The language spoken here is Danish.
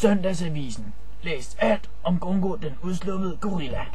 Søndagsavisen. Læs alt om Gongo den udslummede gorilla.